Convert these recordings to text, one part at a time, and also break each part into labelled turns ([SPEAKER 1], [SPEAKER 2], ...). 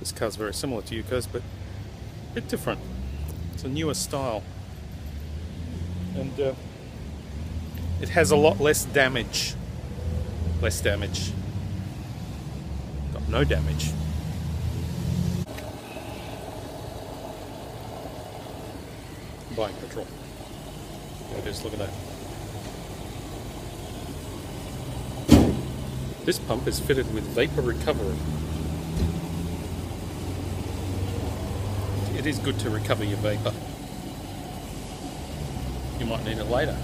[SPEAKER 1] This car's very similar to Yuko's, but a bit different. It's a newer style. And uh, it has a lot less damage. Less damage. Got no damage. Buying petrol. There it is, look at that. This pump is fitted with vapor recovery. it is good to recover your vapor. You might need it later.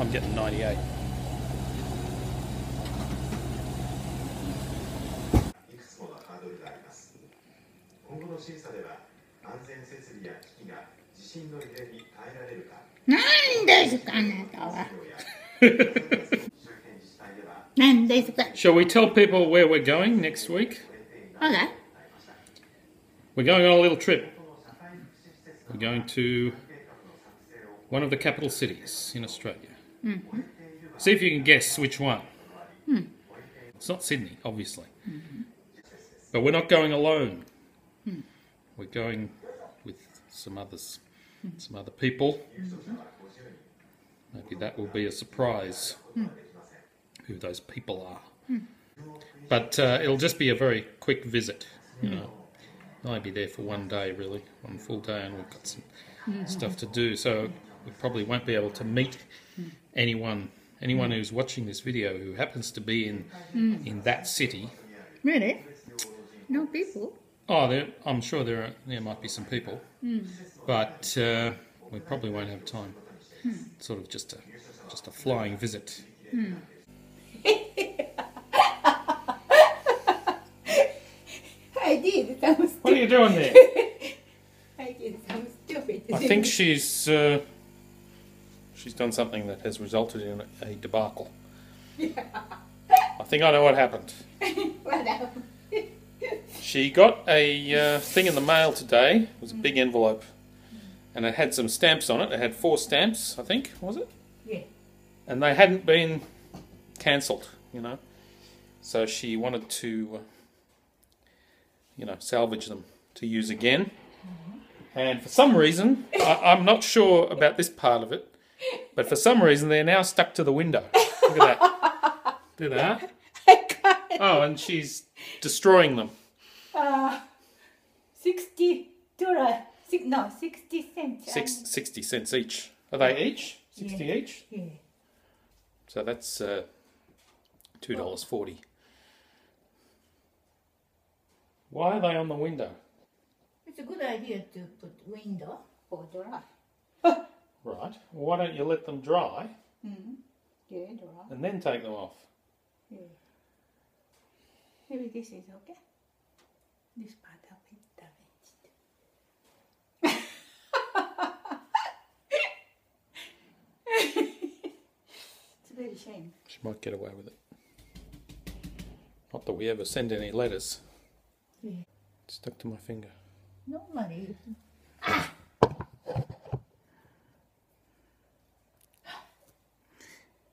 [SPEAKER 1] I'm getting 98. Shall we tell people where we're going next week?
[SPEAKER 2] Okay.
[SPEAKER 1] We're going on a little trip. We're going to one of the capital cities in Australia. Mm-hmm. See if you can guess which one. Hmm. It's not Sydney, obviously. Mm-hmm. But we're not going alone. Hmm. We're going with some others, some other people. Maybe that will be a surprise hmm. who those people are. But uh, it'll just be a very quick visit, you know. I'll be there for one day, really, one full day, and we've got some stuff to do. So we probably won't be able to meet anyone, anyone who's watching this video who happens to be in in that city.
[SPEAKER 2] Really? No people?
[SPEAKER 1] Oh, there, I'm sure there are, there might be some people, but uh, we probably won't have time. Sort of just a just a flying visit.
[SPEAKER 2] I did some
[SPEAKER 1] What are you doing there?
[SPEAKER 2] I did some stupid
[SPEAKER 1] I think she's uh, she's done something that has resulted in a debacle. I think I know what happened.
[SPEAKER 2] what happened?
[SPEAKER 1] She got a uh, thing in the mail today. It was a big envelope, and it had some stamps on it. It had four stamps, I think, was it?
[SPEAKER 2] Yeah.
[SPEAKER 1] And they hadn't been cancelled, you know. So she wanted to, uh, you know, salvage them to use again. And for some reason, I, I'm not sure about this part of it, but for some reason they're now stuck to the window. Look at that. Do that. Oh, and she's destroying them.
[SPEAKER 2] uh, 60 dollar. Six, no, 60 cents.
[SPEAKER 1] Six, 60 cents each. Are they each? 60 each?
[SPEAKER 2] Yeah.
[SPEAKER 1] So that's uh, $2.40. Why are they on the window?
[SPEAKER 2] It's a good idea to put window for dry.
[SPEAKER 1] Right. Well, why don't you let them dry hmm.
[SPEAKER 2] Yeah, dry.
[SPEAKER 1] and then take them off?
[SPEAKER 2] Maybe this is okay. This part a bit damaged. it's a bit of shame.
[SPEAKER 1] She might get away with it. Not that we ever send any letters.
[SPEAKER 2] Yeah.
[SPEAKER 1] It's stuck to my finger.
[SPEAKER 2] Normally.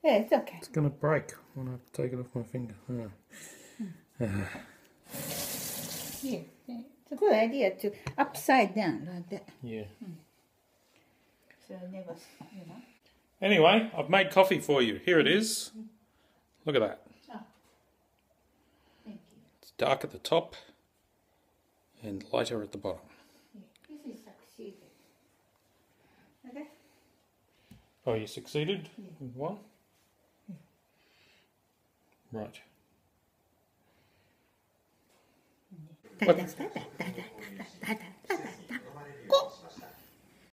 [SPEAKER 2] Yeah, it's okay.
[SPEAKER 1] It's going to break when I take it off my finger. Ah.
[SPEAKER 2] Yeah, yeah. it's a good idea to upside down like that.
[SPEAKER 1] Yeah.
[SPEAKER 2] So never, you know.
[SPEAKER 1] Anyway, I've made coffee for you. Here it is. Look at that.
[SPEAKER 2] Thank you.
[SPEAKER 1] It's dark at the top and lighter at the bottom.
[SPEAKER 2] This is succeeded. Okay.
[SPEAKER 1] Oh, you succeeded with one? Right.
[SPEAKER 2] Oh, da,